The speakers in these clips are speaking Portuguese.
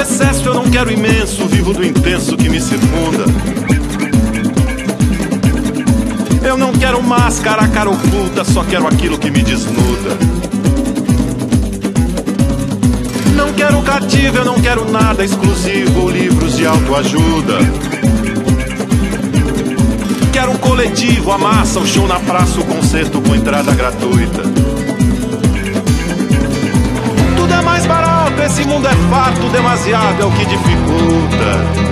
excesso, eu não quero imenso, vivo do intenso que me circunda. Eu não quero máscara, cara oculta, só quero aquilo que me desnuda. Eu não quero nada exclusivo livros de autoajuda. Quero um coletivo, a massa, o show na praça, o concerto com entrada gratuita. Tudo é mais barato, esse mundo é farto, demasiado é o que dificulta.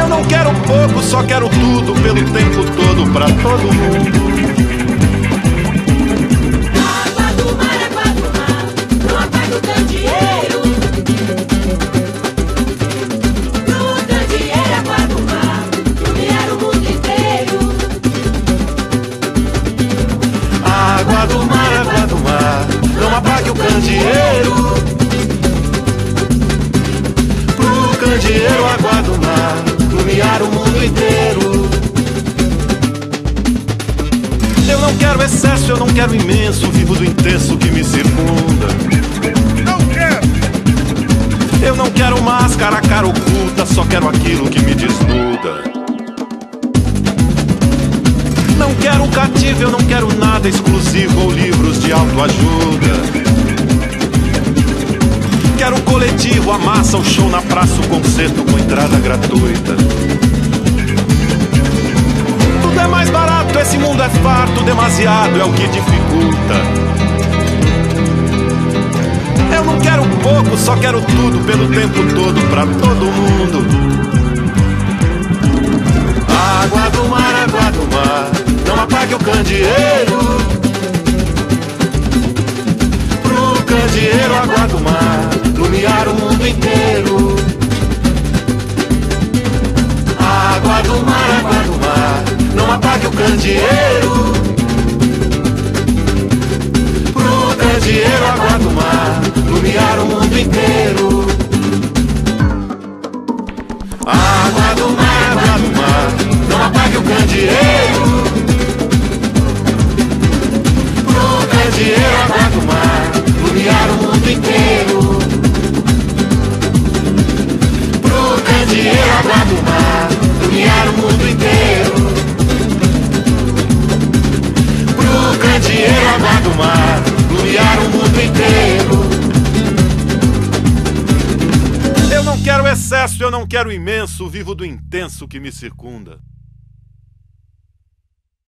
Eu não quero pouco, só quero tudo, pelo tempo todo, pra todo mundo. O candeeiro. Pro candeeiro, água do mar, iluminar o mundo inteiro. Eu não quero excesso, eu não quero imenso, vivo do intenso que me circunda. Não quero! Eu não quero máscara, cara oculta, só quero aquilo que me desnuda. Eu não quero nada exclusivo ou livros de autoajuda. Quero um coletivo, a massa, o show na praça, o concerto com entrada gratuita. Tudo é mais barato, esse mundo é farto, demasiado é o que dificulta. Eu não quero pouco, só quero tudo pelo tempo todo pra todo mundo. Água do mar, apague o candeeiro. Pro candeeiro, água do mar, iluminar o mundo inteiro. Água do mar, água do mar, não apague o candeeiro. Pro candeeiro, água do mar, iluminar o mundo inteiro. Água do mar, água do mar, não apague o candeeiro. Excesso, eu não quero imenso, vivo do intenso que me circunda.